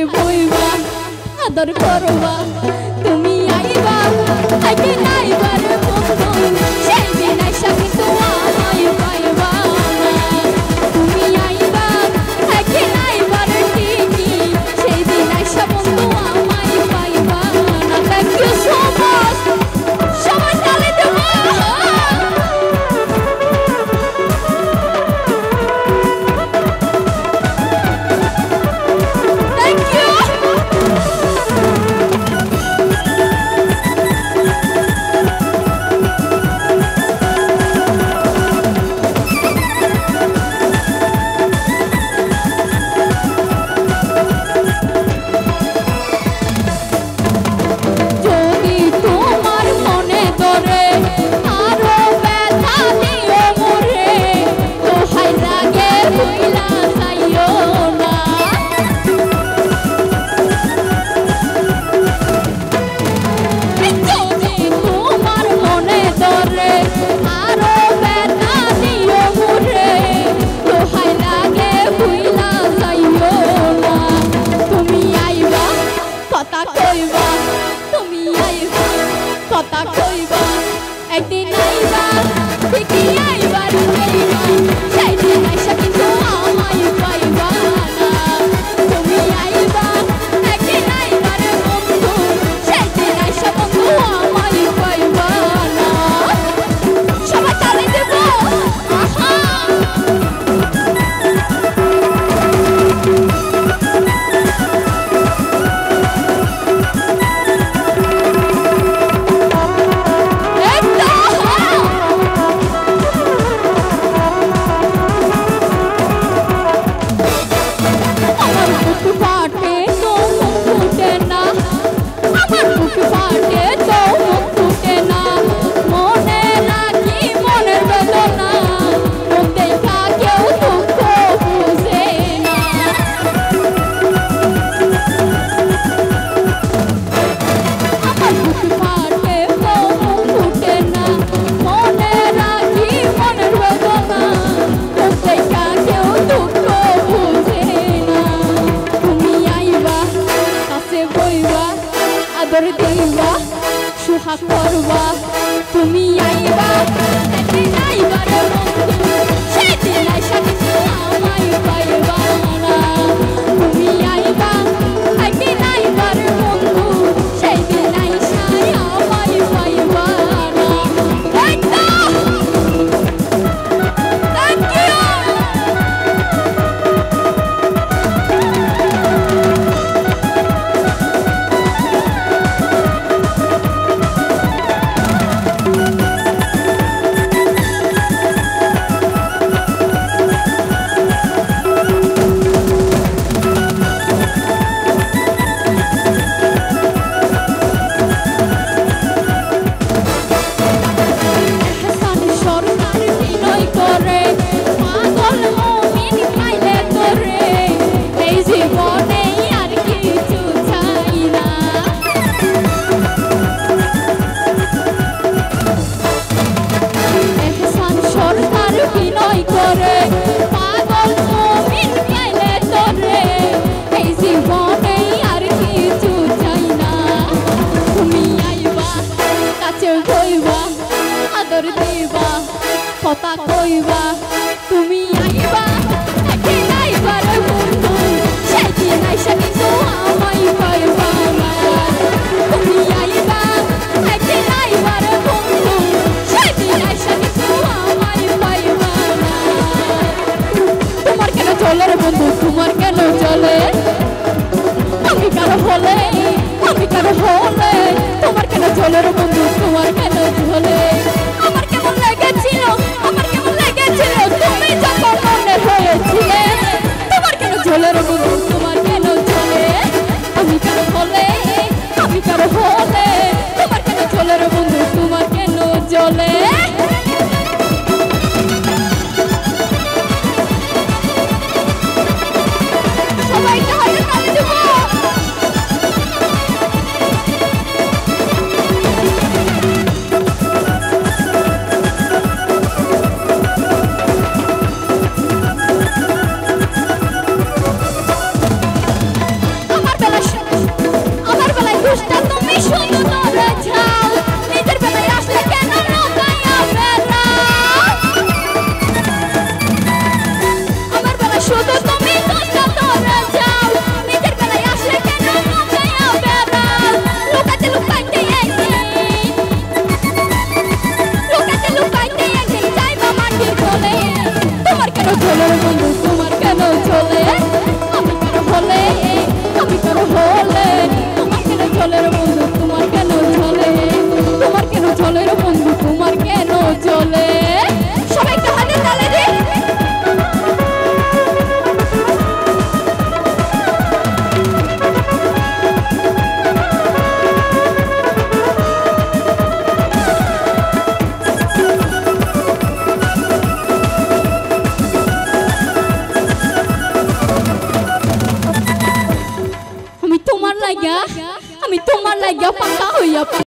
পাশে বইবা আদর করবা। তুমি আইবা আইকে নাইবার hak হইবা তুমি আইবা নাকি নাই পারে বন্ধু সেদিন আইসা কিন্তু আমায় পাইবা তুমি আইবা নাকি নাই পারে বন্ধু সেদিন আইসা কিন্তু আমায় পাইবা তোমার কেন চলে রে বন্ধু, তোমার কেন চলে? আমি কারও হলে, আমি কারও হলে, তোমার কেন চলে রে বন্ধু? ঝোলের বন্ধু, তোমার কেন চলে আমি কেন হলে আমি কেন হলে তোমার কেন ঝোলের বন্ধু, তোমার là giống băng có hồi dập